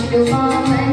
should go home and